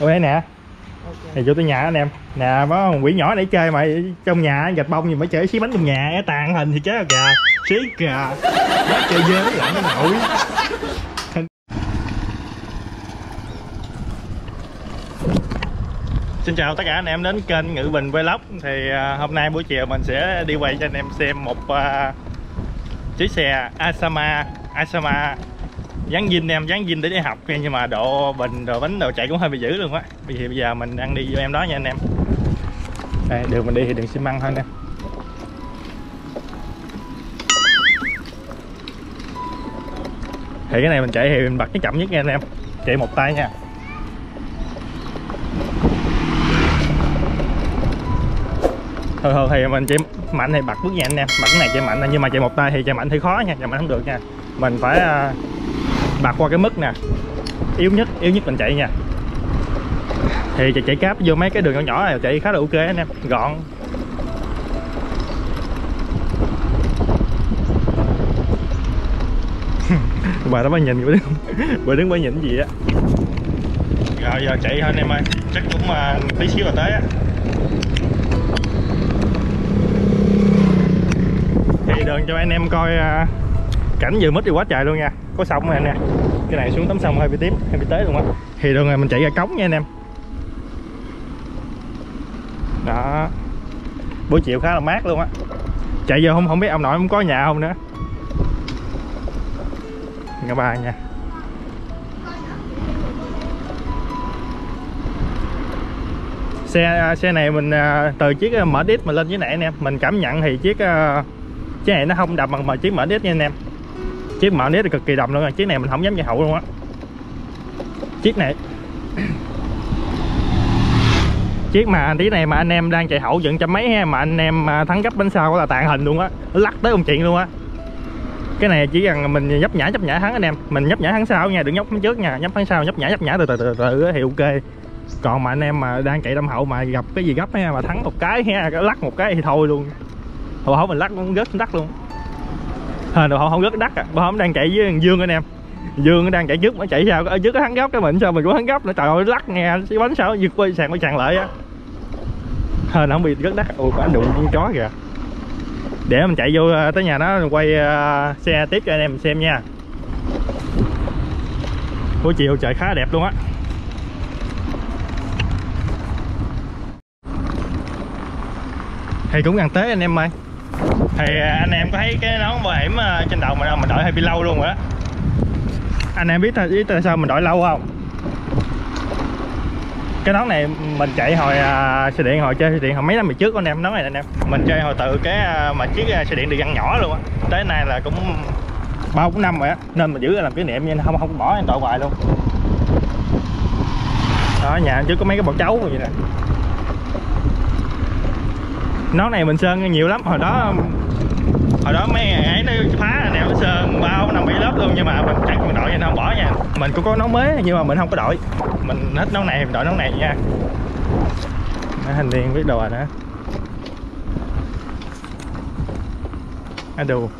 ok nè. Ok. Thì vô tới nhà anh em. Nè có quỷ nhỏ để chơi mà trong nhà gạch bông gì mới chơi xí bánh trong nhà tàn hình thì chết rồi kìa. Xí kìa. Nó chơi dơ nó lạnh nó nổi Xin chào tất cả anh em đến kênh Ngự Bình Vlog. Thì à, hôm nay buổi chiều mình sẽ đi quay cho anh em xem một à, chiếc xe Asama Asama dán zin em, dán zin để đi học nha, nhưng mà độ bình rồi bánh đồ chạy cũng hơi bị dữ luôn á. Bây giờ bây giờ mình đang đi vô em đó nha anh em. Đây, đường mình đi thì đường xi măng thôi anh em. Thì cái này mình chạy thì mình bật cái chậm nhất nha anh em. Chạy một tay nha. Thường thường thì mình chạy mạnh thì bật bước nha anh em. Bật cái này chạy mạnh nhưng mà chạy một tay thì chạy mạnh thì khó nha, chạy mạnh không được nha. Mình phải à, à, qua cái mức nè. Yếu nhất yếu nhất mình chạy nha. Thì chạy, chạy cáp vô mấy cái đường nhỏ nhỏ này chạy khá là ok anh em. Gọn. Bà đó mới nhìn bà đứng bà đứng bà nhìn gì á. Rồi giờ chạy thôi anh em ơi. Chắc cũng uh, tí xíu là tới á. Thì đường cho anh em coi uh, cảnh vừa mít đi quá trời luôn nha có sông này nè cái này xuống tắm sông hơi bị tiếp hơi bị tới luôn á. Thì đường này mình chạy ra cống nha anh em. Đó. Buổi chiều khá là mát luôn á. Chạy vô không không biết ông nội không có nhà không nữa. Ngã ba nha. Xe xe này mình à, từ chiếc mở đít mà lên dưới này anh em mình cảm nhận thì chiếc à, chiếc này nó không đập bằng mà chiếc mở đít nha anh em chiếc mở đít thì cực kỳ đậm luôn chiếc này mình không dám chạy hậu luôn á. Chiếc này. Chiếc mà tí này mà anh em đang chạy hậu dựng trăm mấy ha, mà anh em à, thắng gấp bánh sau là tàn hình luôn á. Lắc tới ông chuyện luôn á. Cái này chỉ cần mình nhấp nhả nhấp nhả thắng anh em. Mình nhấp nhả thắng sau nha, đừng nhấp thắng trước nha. Nhấp thắng sau nhấp nhả nhấp nhả, từ từ từ từ thì ok. Còn mà anh em mà đang chạy đâm hậu mà gặp cái gì gấp ha, mà thắng một cái ha, lắc một cái thì thôi luôn. Hồi hổ mình lắc cũng rớt lắc luôn hên đồ không rất đắt à. Bữa hôm đang chạy với thằng dương anh em. Dương đang chạy trước mà chạy sao ở ờ, trước hắn thắng gấp cái mình sao mình cũng thắng gấp nữa? Trời ơi lắc nghe cái bánh sao giật quay sàn quay sàn lại á. Ờ, Hình không bị rất đắt. Ui có đụng con chó kìa. Để mình chạy vô tới nhà nó quay uh, xe tiếp cho anh em xem nha. Buổi chiều trời khá đẹp luôn á. Thì cũng gần tới anh em ơi thì à, anh em có thấy cái nón bảo hiểm à, trên đầu mình mình đội hơi bị lâu luôn rồi đó anh em biết tại tại sao mình đội lâu không? Cái nón này mình chạy hồi à, xe điện, hồi chơi xe điện, hồi mấy năm về trước anh em, nón này anh em. Mình chơi hồi từ cái mà chiếc xe điện được găng nhỏ luôn á. Tới nay là cũng ba bốn năm rồi á. Nên mình giữ làm kỷ niệm, nhưng không không bỏ, anh tội hoài luôn. Đó, nhà trước có mấy cái bọc cháu vậy nè nón này mình sơn nhiều lắm hồi đó hồi đó mấy ngày ấy nó phá nèo nó sơn bao năm bảy lớp luôn nhưng mà mình chắc mình đội nên không bỏ nha. Mình cũng có nón mới nhưng mà mình không có đội. Mình hết nón này mình đội nón này nha. Đó, hình niên biết đồ rồi nữa à đồ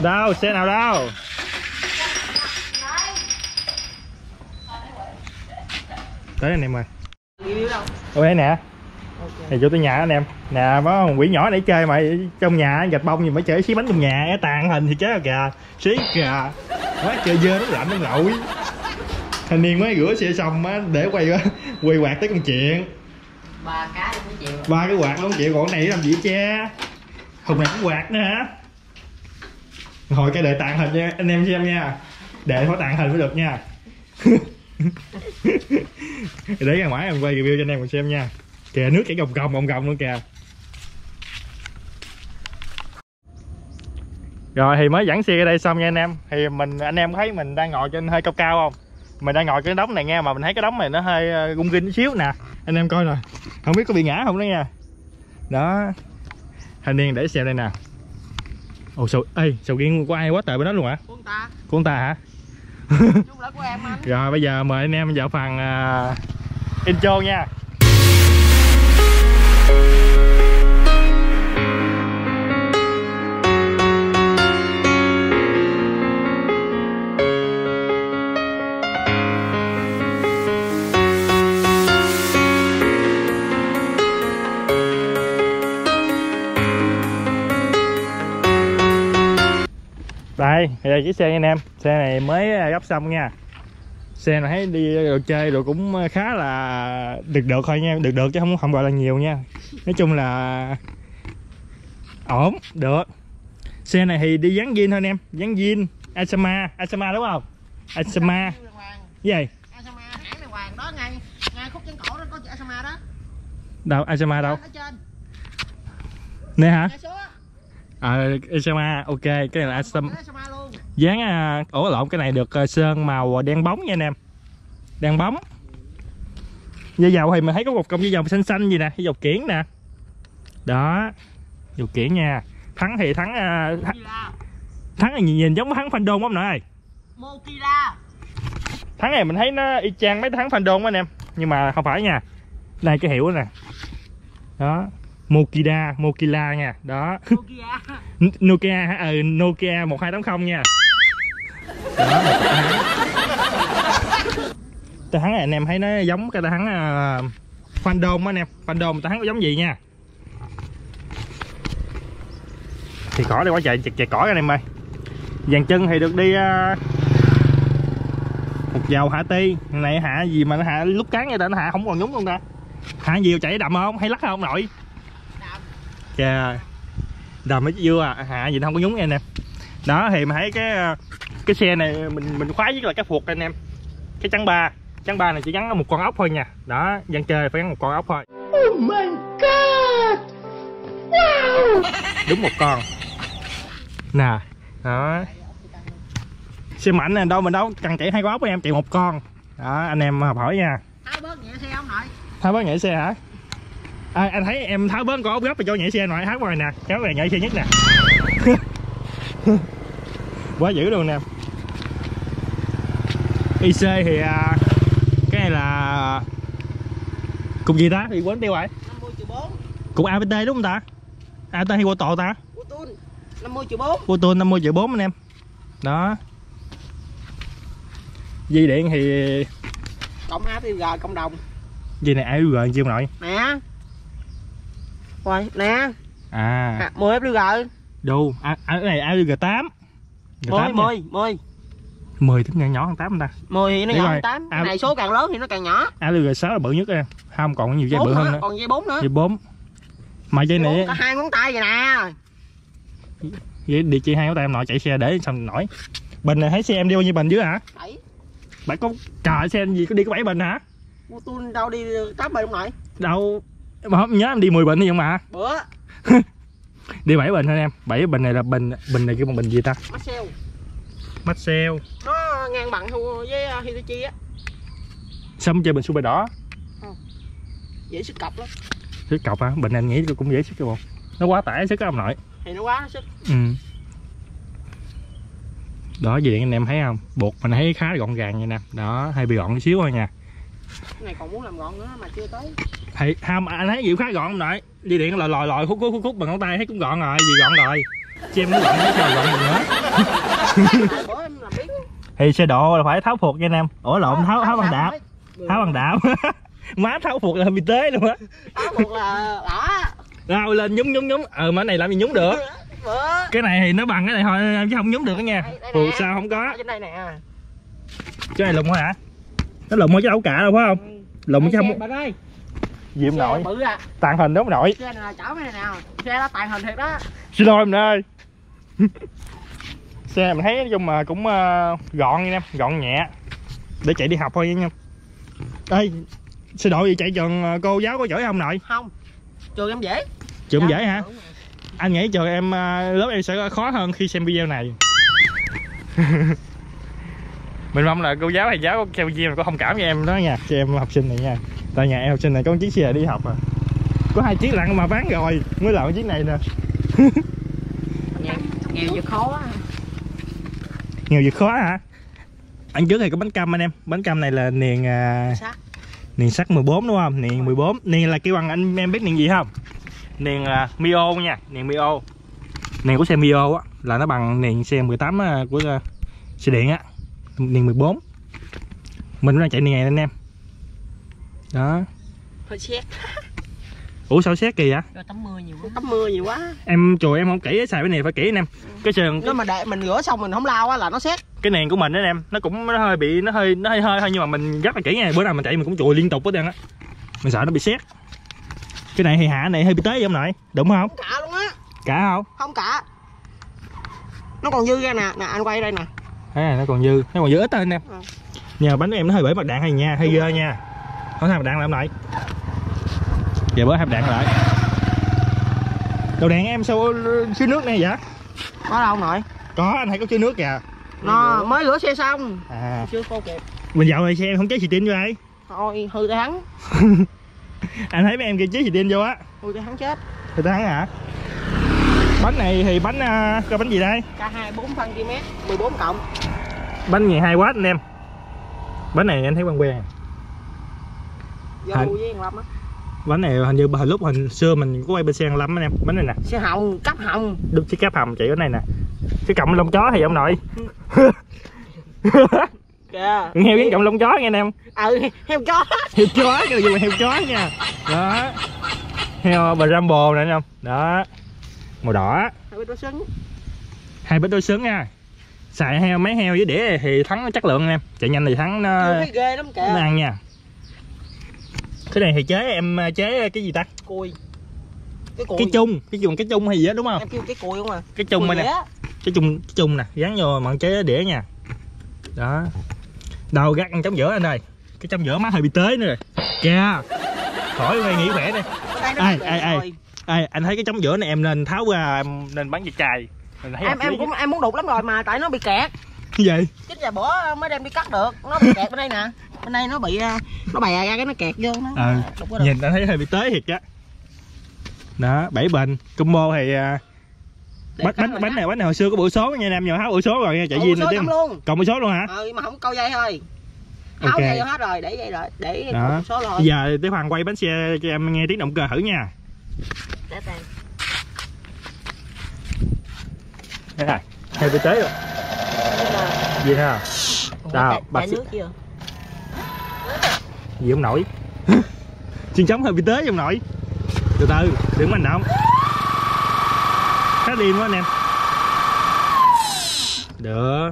đâu xe nào đâu? Tới anh em ơi review đâu ok nè. Ok. Thì vô tới nhà anh em. Nè có con quỷ nhỏ để chơi mà trong nhà gạch bông gì mới chơi xí bánh trong nhà tàn hình thì chết rồi kìa. Xí kìa. Quá chơi dơ nó lạnh nó nổi thanh niên mới rửa xe xong á để quay quay quạt tới con chuyện. Ba cái cũng chịu. Ba cái quạt luôn chuyện còn cái này làm gì cha? Hùng này cũng quạt nữa hả? Hồi cái đề tàn hình nha anh em xem nha. Để phải tàn hình mới được nha để ra ngoài em quay review cho anh em cùng xem nha. Kìa nước chảy gồng gồng gồng gồng luôn kìa. Rồi thì mới dẫn xe ở đây xong nha anh em. Thì mình anh em thấy mình đang ngồi trên hơi cao cao không? Mình đang ngồi cái đống này nghe mà mình thấy cái đống này nó hơi ờ, gung rinh xíu nè. Anh em coi nè không biết có bị ngã không đó nha. Đó. Thanh niên để xe đây nè. Ồ sầu ê sầu riêng của ai quá trời bên đó luôn hả? Của người ta. Của ông ta hả rồi bây giờ mời anh em vào phần uh, intro nha đây đây là chiếc xe nha anh em. Xe này mới à, gấp xong nha. Xe này thấy đi đồ chơi rồi cũng khá là được được thôi nha. Được được chứ không không gọi là nhiều nha. Nói chung là ổn được. Xe này thì đi dán zin thôi anh em. Dán zin Asama. Asama đúng không? Asama. Đàng hoàng. cái gì? Asama hãng đàng hoàng đó ngay ngay khúc chân cổ đó có chữ Asama đó. Đâu Asama đâu? Nè hả ờ Asama ok cái này là luôn. Dán à, ổ lộn cái này được à, sơn màu đen bóng nha anh em. Đen bóng. Dây dầu thì mình thấy có một cọng dây dầu xanh xanh gì nè dầu kiển nè. Đó dầu kiển nha. Thắng thì thắng à, th- thắng là nhìn, nhìn giống thắng phanh đôn lắm ơi Mokila thắng này mình thấy nó y chang mấy thắng phanh đôn anh em. Nhưng mà không phải nha. Đây cái hiệu nè. Đó Mokida Mokila nha. Đó. Nokia N- Nokia hả? ừ Nokia 1280 nha. Đó tay thắng này anh em thấy nó giống cái tay thắng uh, Phandom á anh em. Phandom tay thắng có giống gì nha? Thì cỏ đây quá trời chặt chặt cỏ anh em ơi. Dàn chân thì được đi uh, một dầu hạ ti. Này hạ gì mà nó hạ lúc cán vậy ta nó hạ không còn nhúng luôn ta. Hạ nhiều chạy đậm không? Hay lắc không nội. Kìa. Đầm mới dưa à hạ gì nó không có nhúng nha anh em. Đó thì mà thấy cái cái xe này mình mình khoái nhất là cái phuộc anh em. Cái chắn ba. Chắn ba này chỉ gắn một con ốc thôi nha. Đó dân chơi phải gắn một con ốc thôi. Oh my god! Đúng một con. Nè đó. Xe mạnh này đâu mình đâu cần chạy hai con ốc em chạy một con. Đó anh em học hỏi nha. Tháo bớt nhẹ xe ông nội. Tháo bớt nhảy xe hả à, anh thấy em tháo bớt con ốc gấp và cho nhảy xe nội tháo ngoài nè kéo về nhảy xe nhất nè. Quá dữ luôn nè. IC thì à, cái này là cục gì ta? Thì quên tiêu rồi. 50 triệu 4 cục APT đúng không ta? APT hay Quoto ta? Tun 50 triệu 4 Quoto 50 triệu 4 anh em. Đó. Dây điện thì cộng APG cộng đồng. Dây này ai gờ chưa nội? Nè rồi nè. À. À, 10 FPG đâu à, cái này AG 8 10 10 10 10 tức nhỏ nhỏ hơn 8 ta. 10 thì nó Để nhỏ hơn 8 À. này số càng lớn thì nó càng nhỏ. AG 6 là bự nhất em? Không còn nhiều dây Bốn bự hơn nữa, còn dây 4 nữa dây 4 mà dây này có hai ngón tay vậy nè. Dây đi chị hai của tay em nội chạy xe để xong nổi. Bình này thấy xe em đi bao nhiêu bình dưới hả? Bảy. Bảy có trời xe gì có đi có 7 bình hả? Tun đâu đi 8 bình ông nội? Đâu mà không nhớ em đi 10 bình thôi mà? Bữa. Đi 7 bình thôi em? 7 bình này là bình bình này kêu bằng bình gì ta? Marcel Marcel nó ngang bằng với uh, Hitachi á. Xong chơi bình super đỏ. Dễ sức cọc lắm. Sức cọc hả? Bình này em nghĩ cũng dễ sức cái bộ. Nó quá tải sức ông nội. Thì nó quá sức. Ừ. Đó gì anh em thấy không? Buộc mình thấy khá gọn gàng nha nè đó hơi bị gọn một xíu thôi nha cái này còn muốn làm gọn nữa mà chưa tới. Thì không anh thấy gì khá gọn không nội dây điện lòi lòi lòi khúc khúc khúc khúc bằng ngón tay thấy cũng gọn rồi. Gì gọn rồi? Chứ em muốn gọn thấy sao gọn nữa. Thì xe độ là phải tháo phục nha anh em. Ủa lộn tháo tháo bằng đạp. tháo bằng đạp. Má tháo phục là bị tế luôn á. Tháo buộc là đỏ nào lên nhúng nhúng nhúng. Ờ mà cái này làm gì nhúng được? Bữa. Cái này thì nó bằng cái này thôi chứ không nhúng được đó nha. Nè. sao không có? Ở trên đây nè. Cái này lùng thôi hả nó lùng thôi chứ đâu cả đâu phải không? Lùng chứ Đây, không xe, bạn ơi diệm nội? à. Tàn hình đúng không nội? Xe này là chở cái này nào xe đó tàn hình thiệt đó. Xin lỗi em ơi xe mình thấy nói chung mà cũng ờ, gọn nha em gọn nhẹ. Để chạy đi học thôi nha em. Ê xe độ gì chạy trường ờ, cô giáo có chở không nội? Không. Trường em dễ. Trường Dạ, dễ hả? Anh nghĩ trường em ờ, lớp em sẽ khó hơn khi xem video này mình mong là cô giáo thầy giáo có xem video này có thông cảm với em đó nha. Cho em học sinh này nha. Tại nhà em học sinh này có một chiếc xe đi học à. Có hai chiếc lặng mà bán rồi. Mới lại chiếc này nè. Nghèo nghèo vừa khó á nhiều việc khó hả? Anh trước thì có bánh cam anh em. Bánh cam này là niền à, sát niền sắt 14 đúng không? Niền 14 niền là kêu bằng anh em biết niền gì không? Niền à, mio nha. Niền mio. Niền của xe mio á là nó bằng niền xe 18 à, của à, xe điện á niền 14 mình cũng đang chạy này anh em. Đó. Hơi xét ủa sao xét kỳ vậy? Rồi tắm mưa nhiều quá. tắm mưa nhiều quá. Em chùi em không kỹ xài cái này phải kỹ anh em. Cái sườn nếu mà để mình rửa xong mình không lau á là nó xét cái nền của mình đó anh em nó cũng nó hơi bị nó hơi nó hơi hơi thôi nhưng mà mình rất là kỹ nha. Bữa nào mình chạy mình cũng chùi liên tục hết trơn á. Mình sợ nó bị xét cái này thì hạ này hơi bị tế vậy ông nội? Đúng không không? Cả luôn á. Cả không? Không cả. Nó còn dư ra nè. Nè anh quay đây nè thế này nó còn dư. Nó còn dư ít thôi anh em. Ừ. nhờ bánh em nó hơi bể mặt đạn hay nha hơi dơ nha. Không thay mặt đạn làm lại. Giờ bớt hai mặt đạn lại. Đầu đèn em sao chứa nước này vậy? Có đâu ông nội. Có anh thấy có chứa nước kìa. Nó mới rửa xe xong. À. Chưa khô kịp mình dạo này xe em không chế xì tin vô đây thôi hư tay hắn. Anh thấy mấy em kia chế xì tin vô á. Hư tay hắn chết. Người ta hả bánh này thì bánh uh, cái bánh gì đây? K 2 4 cm 14 cộng. Bánh 12W anh em? Bánh này anh thấy quen quen. Á. Bánh này hình như hồi lúc hồi xưa mình có quay bên xe lắm anh em. Bánh này nè. Xe hồng cấp hồng. Đúng chiếc cáp hầm chỉ bánh này nè. Cái cọng lông chó thì ông nội. Kìa. Heo với cọng lông chó nghe anh em. Ừ heo chó. Heo chó cái gì mà heo chó nha. Đó. Heo bramble nè anh em. Đó màu đỏ. Hai bên đó sưng hai bít đôi sướng nha. Xài heo mấy heo với đĩa thì thắng nó chất lượng em chạy nhanh thì thắng nó, ghê lắm nó kìa ăn nha. Cái này thì chế em chế cái gì ta? Cùi. Cái cùi. Cái chung cái chung cái chung hay gì đó đúng không? Em kêu cái cùi không à? Cái chung nè cái chung cái chung nè dán vô mặn chế đĩa nha. Đó. Đầu gắt ăn chống giữa anh ơi. Cái chống giữa má hơi bị tới nữa rồi. Kìa. Khỏi phải nghỉ khỏe đi. Đây nó Ai, ai, ai? Ê, anh thấy cái chống giữa này em nên tháo ra em nên bán về chài. Em em cũng em muốn đục lắm rồi mà tại nó bị kẹt. Gì? Chính là bữa mới đem đi cắt được nó bị kẹt bên đây nè. Bên đây nó bị à, nó bè ra cái nó kẹt vô nó. Ừ. được. nhìn anh thấy hơi bị tới thiệt á. Đó bảy bình combo thì à, Để bánh bánh bánh này bánh này hồi xưa có bữa số nha em giờ tháo bữa số rồi nha chạy viên rồi luôn. Còn bữa số luôn hả? Ừ mà không câu dây thôi. Tháo Ok. dây vô hết rồi để dây rồi để Đó. số rồi. Giờ tới hoàng quay bánh xe cho em nghe tiếng động cơ thử nha để đây này hơi bị tới rồi. Gì ha. Đâu, bác sĩ- nước chưa? Gì ông nội? Chân trống hơi bị tới ông nội. Từ từ đừng mạnh động khá điên quá anh em. Được.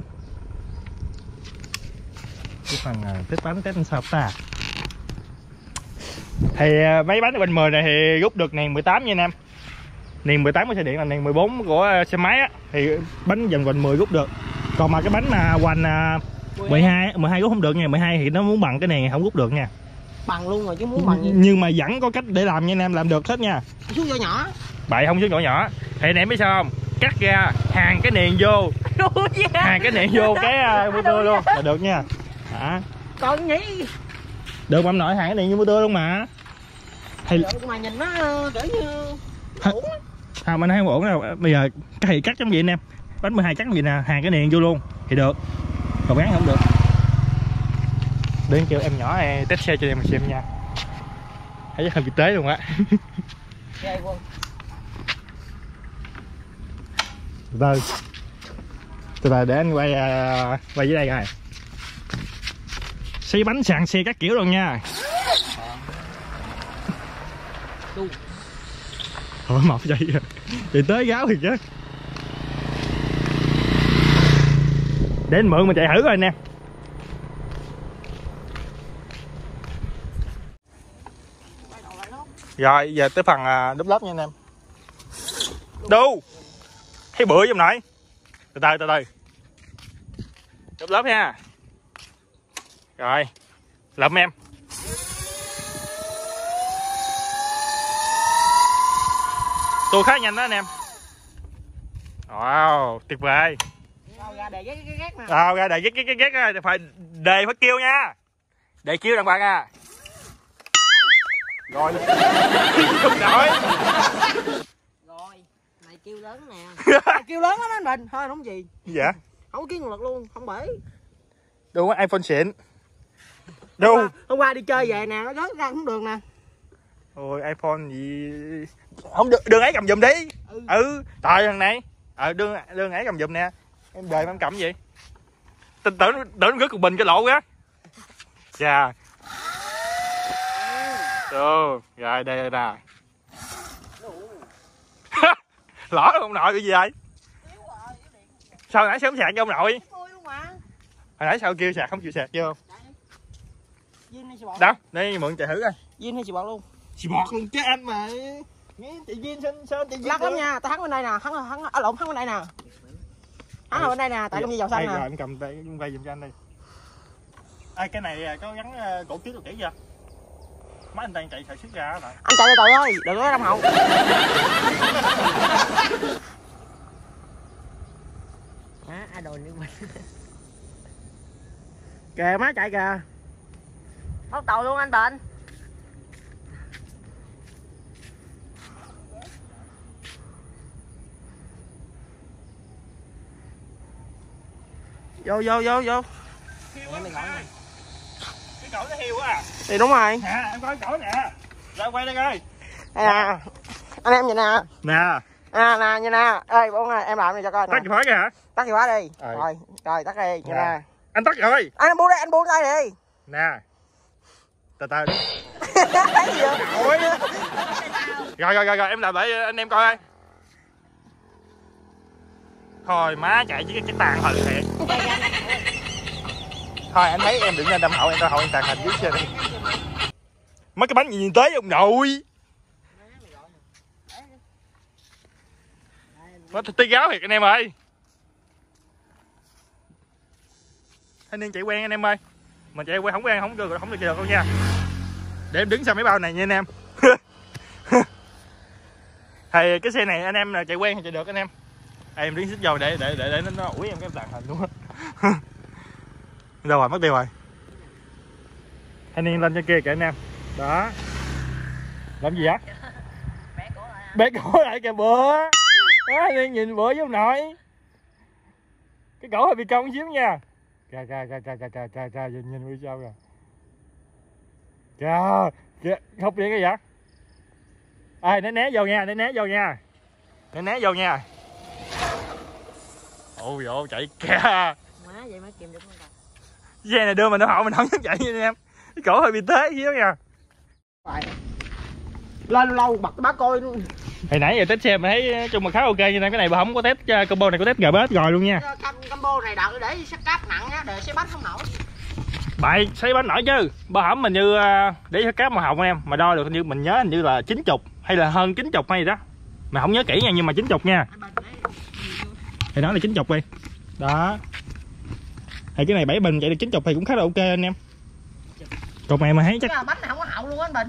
Cái phần à, test bánh làm sao ta thì à, mấy bánh bình 10 này thì rút được nền 18 nha anh em. Nền 18 của xe điện là nền 14 của à, xe máy á thì bánh dần bình 10 rút được. Còn mà cái bánh mà hoành à, 12 12 rút không được nha 12 thì nó muốn bằng cái này không rút được nha. Bằng luôn rồi chứ muốn bằng gì? Nhưng mà vẫn có cách để làm nha anh em làm được hết nha. Xuống vô nhỏ. Bạn không xuống nhỏ nhỏ. Thì anh em biết sao không? Cắt ra hàng cái nền vô. Hàng cái nền vô cái motor luôn là được nha. Đó. còn nhỉ được mà em nội hàng cái nền vô motor luôn mà. Thì mà nhìn nó ờ, kiểu như Hả? ổn á. không anh thấy không ổn đâu. Bây giờ cái thì cắt giống vậy anh em. Bánh 12 cắt vậy nè hàng cái nền vô luôn. Thì được. Còn bán không được. Đến kêu em nhỏ này test xe cho em xem nha. Thấy chắc hơi bị tế luôn á. Từ từ từ từ để anh quay à, quay dưới đây rồi xây bánh sàn xe các kiểu luôn nha. Thôi mập một giây à? thì tới gáo thì chứ để anh mượn mình chạy thử coi nè. Rồi, giờ tới phần à, đúp lớp nha anh em. Đu! Thấy bữa giùm nãy. từ từ từ từ. Đúp lớp nha rồi lụm em. Tôi khá nhanh đó anh em. Wow tuyệt vời. Ra để cái cái gác nè à, ra đề ghét ghét ghét ghét á, phải đề phải kêu nha. Đề kêu đàng hoàng à. Rồi. Không nổi rồi mày kêu lớn nè. Mày kêu lớn lắm anh bình. Thôi không gì. Dạ. Không có kiến lực luôn không bể. Đúng iphone xịn đâu? Hôm qua đi chơi về nè nó rớt ra không được nè. Ôi iphone gì? Không được đường ấy cầm giùm đi. Ừ. ừ trời thằng này. Ờ đường đường ấy cầm giùm nè. Em mà em cầm gì? Tin tưởng tưởng rớt cùng bình cái lộ á dạ ừ rồi đây nè lỏ luôn ông nội cái gì vậy? Sao nãy sớm sạc cho ông nội? Mà. hồi nãy sao kêu sạc không chịu sạc vô Zin hay xì bọt? đâu đây mượn chạy thử coi Zin hay xì bọt luôn? xì bọt luôn chứ anh mà nghe chị viên sao sao chị viên Lắc lắm nha, tao thắng bên đây nè, thắng thắng à, lộn thắng bên đây nè. Thắng ở bên đây nè, tại công ty dầu xanh đây rồi nè. anh cầm tay quay giùm cho anh đi ai cái này à, có gắn ờ, cổ kiếng được kỹ chưa mấy anh đang chạy chạy xích ra rồi Anh chạy từ từ ơi, đừng có đâm hậu. Má, ai đồn như mình. Kìa má chạy kìa. Tóc tàu luôn anh Tịnh. Vô vô vô vô. à. cái cổ nó hiu quá à Thì đúng rồi. nè em coi cổ nè ra quay đây coi Đây nè. Anh em nhìn nè. nè À nè nhìn nè. Ê bốn ơi, em làm này cho coi nè. tắt chìa khóa kìa hả Tắt chìa khóa đi. Ờ. Rồi, rồi tắt đi, nhìn Dạ. nè. anh tắt rồi Anh buông đây, anh buông tay đi. nè từ từ? Ôi. rồi rồi rồi rồi em làm lại anh em coi ơi thôi má chạy với cái tàn hình thiệt. Thôi anh thấy em đừng nên đâm hậu em đâm hậu em tàn hình dưới xe đi. Mấy cái bánh gì nhìn tới ông nội. Nó tí gáo thiệt anh em ơi. Thanh niên chạy quen anh em ơi. Mình chạy quen không quen không được không được được đâu nha để em đứng sau mấy bao này nha anh em. Thì cái xe này anh em là chạy quen thì chạy được anh em. À, em đứng xích dầu để để để để nó, nó ủi em cái tàn hình luôn. Á đâu rồi mất tiêu rồi. Anh niên lên trên kia kìa anh em. Đó. Làm gì á bé cổ lại. Kìa bữa đó đi nhìn bữa với ông nội cái cổ hơi bị cong xíu nha. Trời trời trời trời trời trời trời nhìn bị sao kìa kìa kìa không điện cái vậy? Ai né né vô nha né né vô nha. Né né vô nha. Ôi dồi chạy kìa. Má vậy mới kìm được không ta? xe này đưa mình đâu hậu mình không dám chạy nha anh em. Cái cổ hơi bị thế xíu nha. Lên lâu bật bá coi hồi nãy giờ test xe mình thấy nói chung mà khá ok nhưng cái này bà không có test uh, combo này có test gbs rồi luôn nha. Cam combo này đợi để sắt cáp nặng á, để xe bánh không nổi. Bạn xây bánh nổi chứ? Bà hẩm mình như à, để cho cáp màu hồng em Mà đo được hình như mình nhớ hình như là 90 Hay là hơn 90 hay gì đó. Mà không nhớ kỹ nha nhưng mà 90 nha. Thì đó là 90 đi. Đó. Thì cái này 7 bình chạy được 90 thì cũng khá là ok anh em. Còn này mà thấy chắc bánh này không có hậu luôn á anh Bình.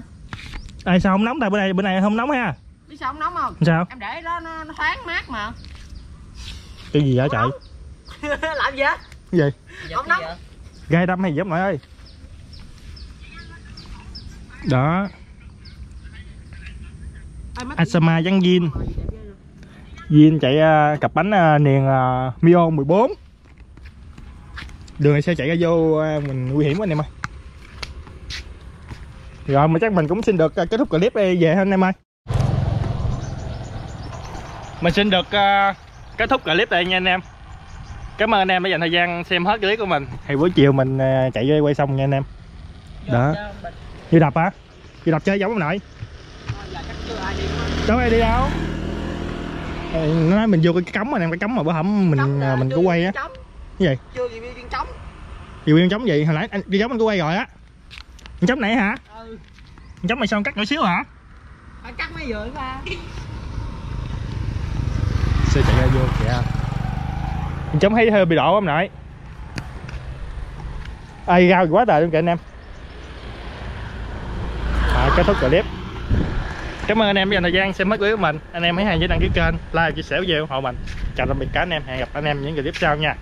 Ai sao không nóng ta? Bữa nay bữa nay không nóng ha. Biết sao không nóng không? Sao? Em để đó nó, nó thoáng mát mà. Cái gì vậy trời? Làm gì? Á? Cái gì? Không nóng. Gai đâm hay giống vậy mọi ơi. Đó. Asama Giang Yin Yin chạy uh, cặp bánh à, uh, niền uh, à, Mio 14 Đường này xe chạy ra vô uh, mình nguy hiểm quá anh em ơi. Rồi mà chắc mình cũng xin được uh, kết thúc clip đây về anh em ơi. Mình xin được uh, kết thúc clip đây nha anh em. Cảm ơn anh em đã dành thời gian xem hết clip của mình. Thì buổi chiều mình à, chạy vô quay xong nha anh em. Đó. Đi đập hả? Đi đập chơi giống ông nội. Đâu ai đi đâu? Ờ, nó nói mình vô cái cống mà em cái cống mà bữa hổm mình à, mình có quay á. cái gì? Chưa gì viên trống. gì nguyên trống gì? Hồi nãy anh đi giống anh có quay rồi á. Con trống này hả? Ừ. Con trống mày sao cắt nhỏ xíu hả? Phải cắt mấy vừa ra. xe chạy ra vô kìa chấm thấy hơi bị đỏ không nãy ai gao quá trời luôn kìa anh em. À, kết thúc clip. Cảm ơn anh em dành thời gian xem hết clip của mình. Anh em hãy hãy nhớ đăng ký kênh like chia sẻ video ủng hộ mình. Chào tạm biệt cả anh em. Hẹn gặp anh em những clip sau nha.